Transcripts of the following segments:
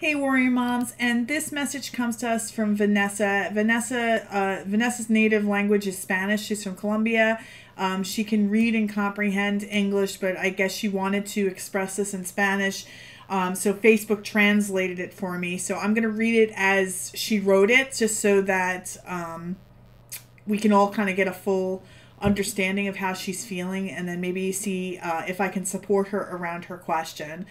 Hey, Warrior Moms, and this message comes to us from Vanessa. Vanessa, uh, Vanessa's native language is Spanish. She's from Colombia. Um, she can read and comprehend English, but I guess she wanted to express this in Spanish. Um, so Facebook translated it for me. So I'm going to read it as she wrote it, just so that um, we can all kind of get a full understanding of how she's feeling, and then maybe see uh, if I can support her around her question.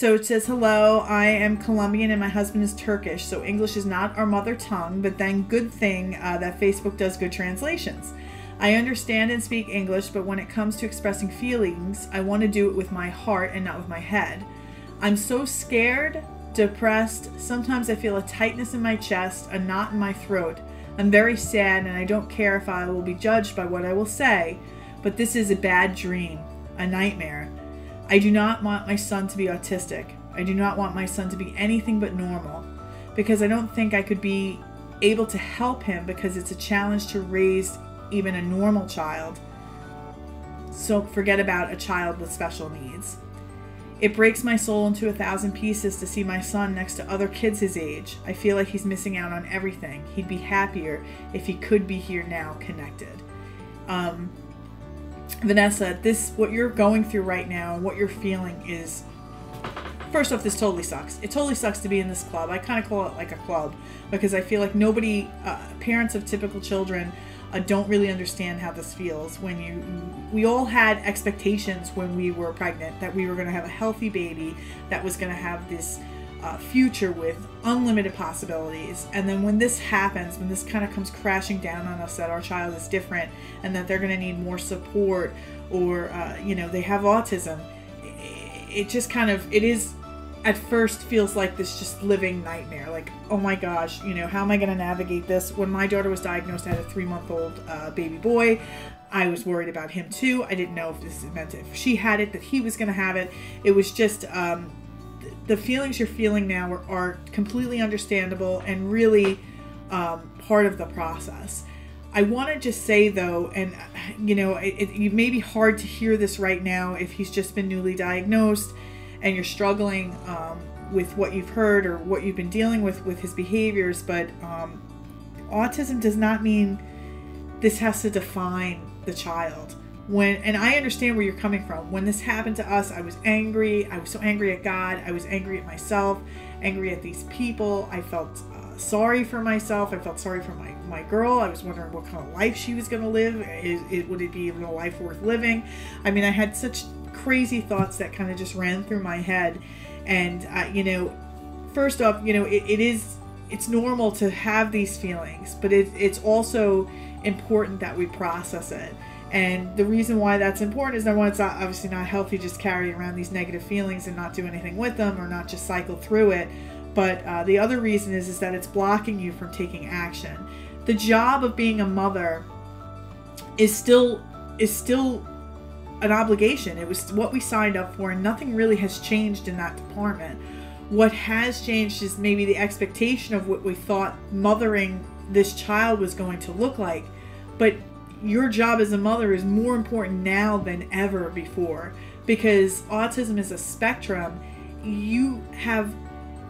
So it says, Hello, I am Colombian and my husband is Turkish, so English is not our mother tongue, but then good thing uh, that Facebook does good translations. I understand and speak English, but when it comes to expressing feelings, I want to do it with my heart and not with my head. I'm so scared, depressed, sometimes I feel a tightness in my chest, a knot in my throat. I'm very sad and I don't care if I will be judged by what I will say, but this is a bad dream, a nightmare. I do not want my son to be autistic. I do not want my son to be anything but normal because I don't think I could be able to help him because it's a challenge to raise even a normal child. So forget about a child with special needs. It breaks my soul into a thousand pieces to see my son next to other kids his age. I feel like he's missing out on everything. He'd be happier if he could be here now connected. Um, Vanessa, this what you're going through right now what you're feeling is first off, this totally sucks. It totally sucks to be in this club. I kind of call it like a club because I feel like nobody, uh, parents of typical children, uh, don't really understand how this feels. When you, we all had expectations when we were pregnant that we were going to have a healthy baby that was going to have this uh, future with unlimited possibilities. And then when this happens, when this kind of comes crashing down on us that our child is different and that they're going to need more support or, uh, you know, they have autism, it just kind of, it is at first feels like this just living nightmare. Like, oh my gosh, you know, how am I going to navigate this? When my daughter was diagnosed, I had a three month old uh, baby boy. I was worried about him too. I didn't know if this meant if she had it, that he was going to have it. It was just, um, the feelings you're feeling now are, are completely understandable and really um, part of the process. I want to just say though, and you know, it, it, may be hard to hear this right now if he's just been newly diagnosed and you're struggling um, with what you've heard or what you've been dealing with with his behaviors. But um, autism does not mean this has to define the child when and I understand where you're coming from. When this happened to us, I was angry. I was so angry at God. I was angry at myself, angry at these people. I felt uh, sorry for myself. I felt sorry for my my girl. I was wondering what kind of life she was going to live. Is it would it be even a life worth living? I mean, I had such crazy thoughts that kind of just ran through my head, and uh, you know, first off, you know, it, it is it's normal to have these feelings, but it, it's also important that we process it and the reason why that's important is number one, it's obviously not healthy just carry around these negative feelings and not do anything with them or not just cycle through it. But uh, the other reason is, is that it's blocking you from taking action. The job of being a mother is still is still an obligation. It was what we signed up for, and nothing really has changed in that department. What has changed is maybe the expectation of what we thought mothering this child was going to look like. But your job as a mother is more important now than ever before because autism is a spectrum. You have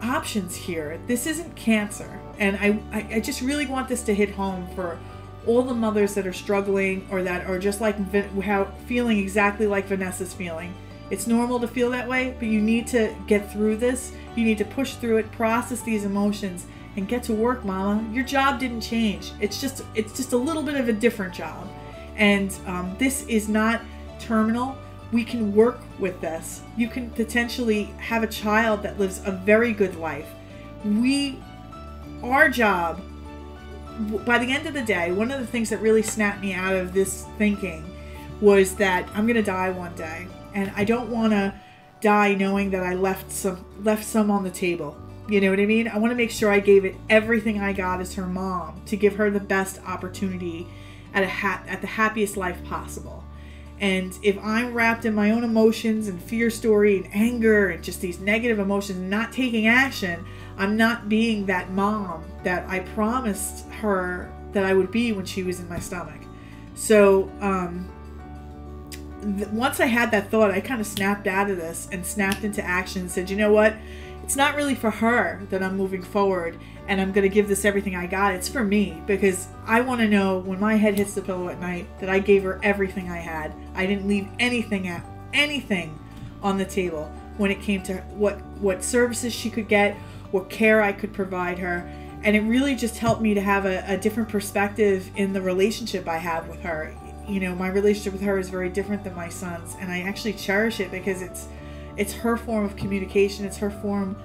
options here. This isn't cancer. And I, I just really want this to hit home for all the mothers that are struggling or that are just like how feeling exactly like Vanessa's feeling. It's normal to feel that way, but you need to get through this. You need to push through it, process these emotions, and get to work, mama. Your job didn't change. It's just it's just a little bit of a different job. And um, this is not terminal. We can work with this. You can potentially have a child that lives a very good life. We, our job, by the end of the day, one of the things that really snapped me out of this thinking was that I'm going to die one day. And I don't want to die knowing that I left some left some on the table. You know what I mean? I want to make sure I gave it everything I got as her mom to give her the best opportunity at a ha- at the happiest life possible. And if I'm wrapped in my own emotions and fear story and anger and just these negative emotions and not taking action, I'm not being that mom that I promised her that I would be when she was in my stomach. So, um, th- once I had that thought, I kind of snapped out of this and snapped into action and said, you know what? It's not really for her that I'm moving forward and I'm going to give this everything I got. It's for me because I want to know when my head hits the pillow at night that I gave her everything I had. I didn't leave anything at anything on the table when it came to what what services she could get, what care I could provide her, and it really just helped me to have a, a different perspective in the relationship I have with her. You know, my relationship with her is very different than my son's, and I actually cherish it because it's it's her form of communication. It's her form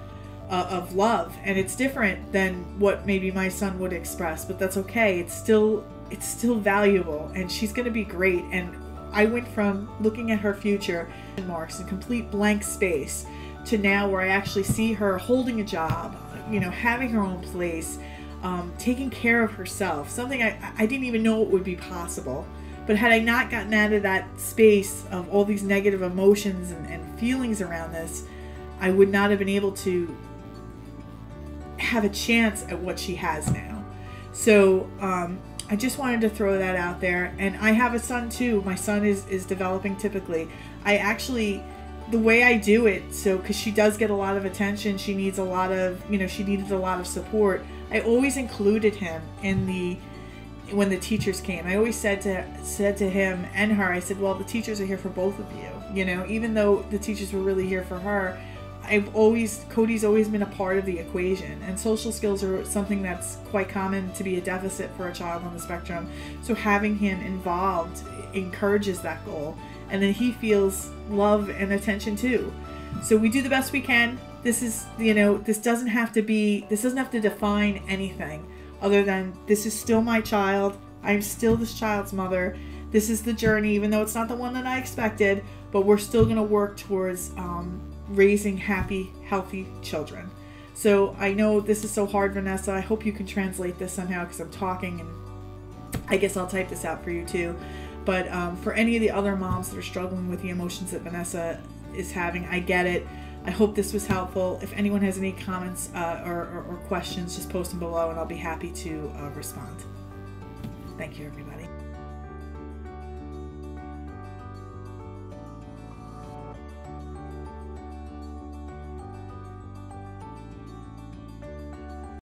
uh, of love and it's different than what maybe my son would express but that's okay it's still it's still valuable and she's going to be great and i went from looking at her future marks in complete blank space to now where i actually see her holding a job you know having her own place um, taking care of herself something I, I didn't even know it would be possible but had i not gotten out of that space of all these negative emotions and, and feelings around this i would not have been able to have a chance at what she has now. So um, I just wanted to throw that out there. And I have a son too. My son is is developing typically. I actually the way I do it, so because she does get a lot of attention, she needs a lot of you know she needed a lot of support. I always included him in the when the teachers came. I always said to said to him and her, I said, well, the teachers are here for both of you. You know, even though the teachers were really here for her, I've always Cody's always been a part of the equation, and social skills are something that's quite common to be a deficit for a child on the spectrum. So having him involved encourages that goal, and then he feels love and attention too. So we do the best we can. This is you know this doesn't have to be this doesn't have to define anything other than this is still my child. I'm still this child's mother. This is the journey, even though it's not the one that I expected, but we're still going to work towards um, raising happy, healthy children. So I know this is so hard, Vanessa. I hope you can translate this somehow because I'm talking and I guess I'll type this out for you too. But um, for any of the other moms that are struggling with the emotions that Vanessa is having, I get it. I hope this was helpful. If anyone has any comments uh, or, or, or, questions, just post them below and I'll be happy to uh, respond. Thank you, everybody.